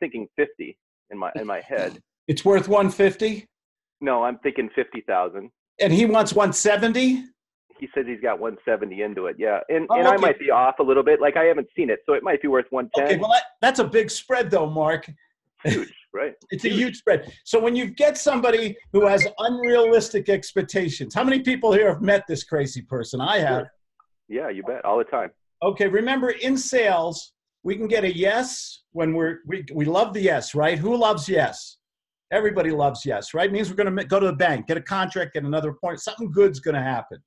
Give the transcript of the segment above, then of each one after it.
thinking 50 in my in my head. It's worth 150 No, I'm thinking 50,000. and he wants 170? He says he's got 170 into it. Yeah, and Oh, and I might be off a little bit. Like I haven't seen it, so it might be worth 110. Okay, well that, that's a big spread though, Mark. Huge, right? It's a huge spread. So when you get somebody who has unrealistic expectations, how many people here have met this crazy person? I have. Yeah, you bet. All the time. Okay, remember in sales, we can get a yes when we're we, we love the yes, right? Who loves yes? Everybody loves yes, right? means we're going to go to the bank, get a contract, get another point. Something good's going to happen.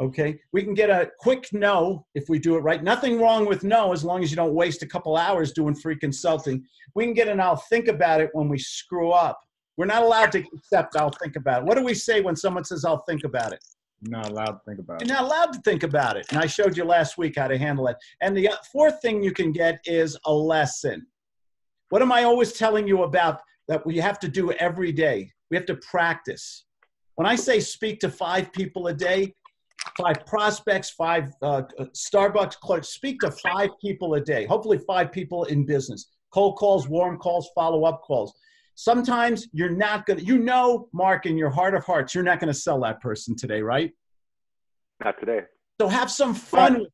Okay, we can get a quick no if we do it right. Nothing wrong with no as long as you don't waste a couple hours doing free consulting. We can get an I'll think about it when we screw up. We're not allowed to accept I'll think about it. What do we say when someone says I'll think about it? You're not allowed to think about You're it. not allowed to think about it. And I showed you last week how to handle it. And the uh, fourth thing you can get is a lesson. What am I always telling you about that we have to do every day? We have to practice. When I say speak to five people a day, five prospects, five uh, Starbucks clerks, speak to five people a day, hopefully, five people in business. Cold calls, warm calls, follow up calls. Sometimes you're not going to, you know, Mark, in your heart of hearts, you're not going to sell that person today, right? Not today. So have some fun with it.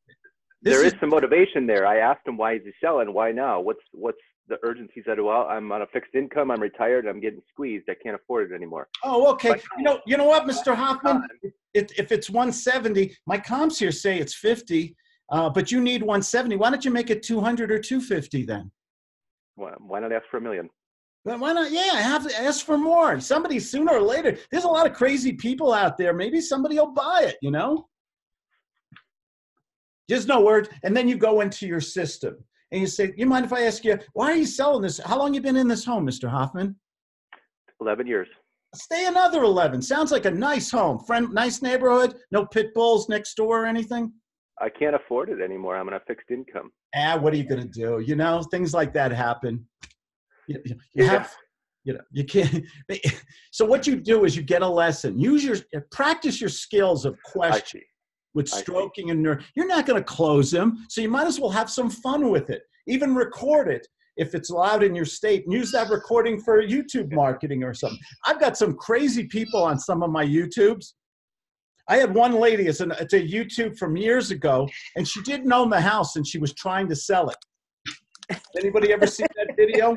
This there is, some motivation there. I asked him why is he selling? Why now? What's what's the urgency? He said, "Well, I'm on a fixed income. I'm retired. I'm getting squeezed. I can't afford it anymore." Oh, okay. But- You know, you know what, Mr. Hoffman? If, if it's 170, my comps here say it's 50, uh, but you need 170. Why don't you make it 200 or 250 then? Why, why not ask for a million? Well, Why not? Yeah, I have to ask for more. Somebody sooner or later. There's a lot of crazy people out there. Maybe somebody will buy it. You know. Just no word, and then you go into your system and you say, "You mind if I ask you why are you selling this? How long you been in this home, Mr. Hoffman?" Eleven years. Stay another 11. Sounds like a nice home. Friend, nice neighborhood. No pit bulls next door or anything. I can't afford it anymore. I'm on a fixed income. Ah, what are you going to do? You know, things like that happen. You, you- you have, you know, you can't. So what you do is you get a lesson. Use your, practice your skills of question with stroking and ner- You're not going to close them. So you might as well have some fun with it. Even record it if it's allowed in your state and use that recording for YouTube marketing or something. I've got some crazy people on some of my YouTubes. I had one lady, it's, an, it's a YouTube from years ago, and she didn't own the house and she was trying to sell it. Anybody ever see that video?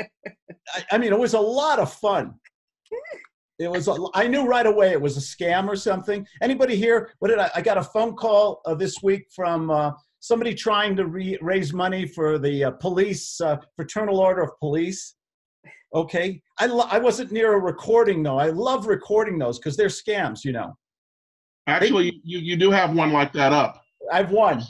I, I mean, it was a lot of fun. It was. A, I knew right away it was a scam or something. Anybody here? What did I? I got a phone call uh, this week from uh, somebody trying to re- raise money for the uh, police uh, fraternal order of police. Okay, I lo- I wasn't near a recording though. I love recording those because they're scams. You know, Actually, you, you do have one like that up. I've won. I've.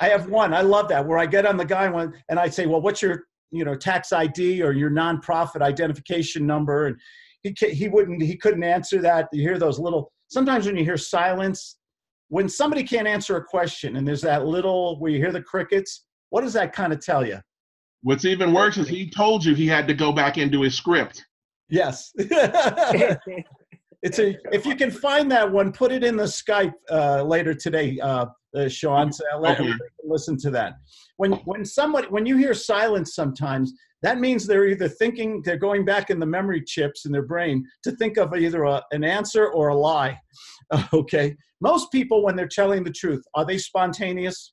I have one. I love that where I get on the guy one and I say, "Well, what's your you know tax ID or your nonprofit identification number?" And he he wouldn't he couldn't answer that. You hear those little. Sometimes when you hear silence, when somebody can't answer a question and there's that little where you hear the crickets, what does that kind of tell you? What's even worse is he told you he had to go back into his script. Yes. it's a if you can find that one, put it in the Skype uh, later today, uh, uh, Sean. So I'll let Okay. everybody listen to that. When when somebody when you hear silence, sometimes that means they're either thinking they're going back in the memory chips in their brain to think of either a, an answer or a lie. Okay. Most people, when they're telling the truth, are they spontaneous?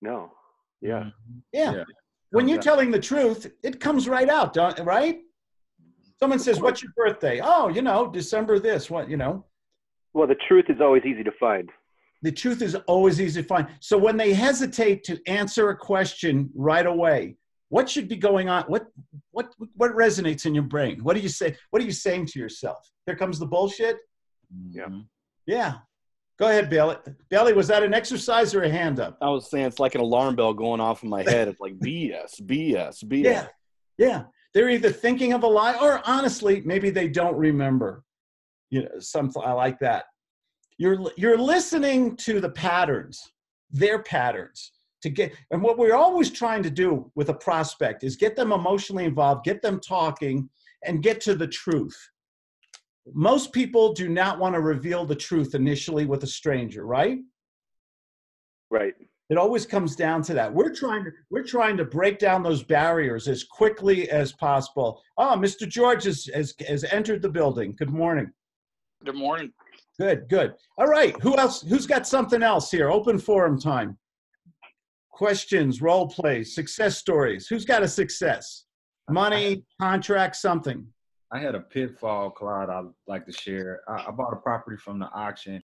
No. Yeah. Yeah. Yeah. When you're telling the truth, it comes right out, don't, right? Someone says, "What's your birthday?" Oh, you know, December this. What you know? Well, the truth is always easy to find. The truth is always easy to find. So when they hesitate to answer a question right away, what should be going on? What what what resonates in your brain? What do you say? What are you saying to yourself? Here comes the bullshit. Yeah. Mhm. Yeah. Go ahead, Bailey. Bailey, was that an exercise or a hand up? I was saying it's like an alarm bell going off in my head. It's like BS, BS, BS. Yeah. Yeah. They're either thinking of a lie or honestly, maybe they don't remember. You know, something I like that. You're you're listening to the patterns, their patterns to get and what we're always trying to do with a prospect is get them emotionally involved, get them talking and get to the truth. Most people do not want to reveal the truth initially with a stranger, right? Right. It always comes down to that. We're trying to we're trying to break down those barriers as quickly as possible. Oh, Mr. George has has, has entered the building. Good morning. Good morning. Good, good. All right. Who else? Who's got something else here? Open forum time. Questions, role plays, success stories. Who's got a success? Money, contract, something. I had a pitfall, Claude. I'd like to share. I, I bought a property from the auction,